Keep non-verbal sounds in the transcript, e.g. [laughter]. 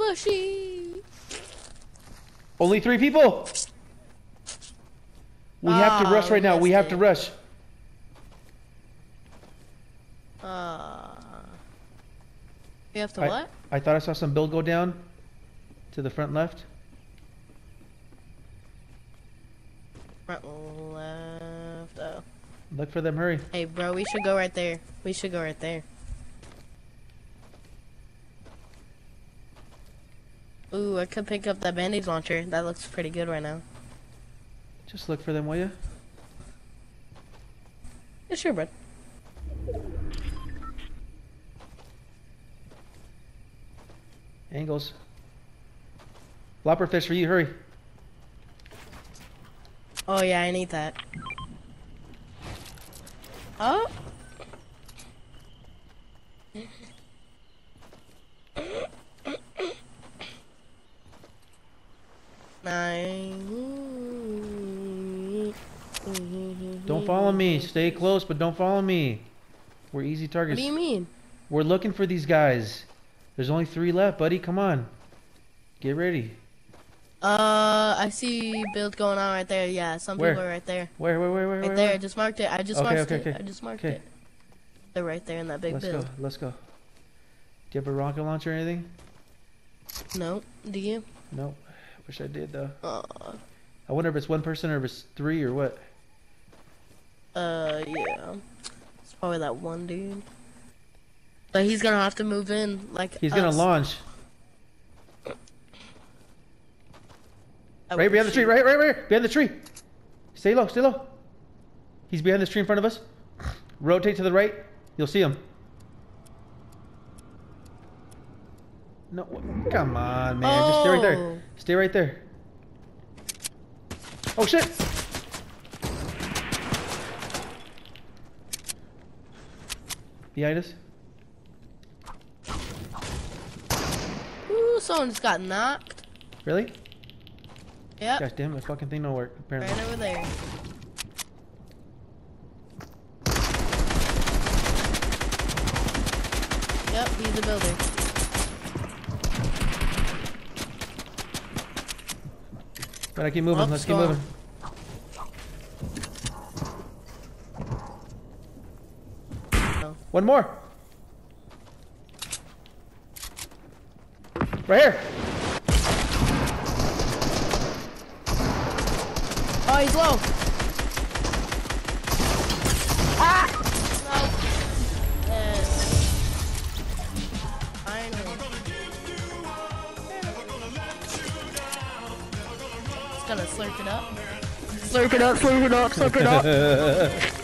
bushy. Only three people. We have to Ah, rush right now. We have to rush. Uh, we have to I, what? I thought I saw some build go down to the front left. Front left. Oh. Look for them. Hurry. Hey, bro, we should go right there. We should go right there. Ooh, I could pick up that bandage launcher. That looks pretty good right now. Just look for them, will you? Yeah, sure, bud. Angles. Flopper fish for you. Hurry. Oh yeah, I need that. Oh. Don't follow me. Stay close, but don't follow me. We're easy targets. What do you mean? We're looking for these guys. There's only three left, buddy. Come on. Get ready. Uh, I see build going on right there. Yeah, some Where? people are right there. Where, where, where, where? Right where, there. I just marked it. I just Okay, marked okay, it. I just marked Okay. it. They're right there in that big Let's build. go. Let's go. Do you have a rocket launcher or anything? No, do you? Nope. Wish I did though. Uh, I wonder if it's one person or if it's three or what. Uh, yeah. It's probably that one dude. But he's gonna have to move in, like He's gonna launch. I Right behind the tree. Right, right, right. Behind the tree. Stay low. Stay low. He's behind this tree in front of us. Rotate to the right. You'll see him. No, come on, man. Just stay right there. Oh. Stay right there. Oh shit! Behind. Ooh, someone just got knocked. Really? Yeah. Gosh damn, the fucking thing don't work. Apparently. right over there. Yep, he's a builder. Gotta keep moving. Let's keep on. moving. One more. Right here. Oh, he's low. Ah! No. Yes. Finally. It's gonna slurp it up. Slurp it up, slurp it up, slurp it up. [laughs]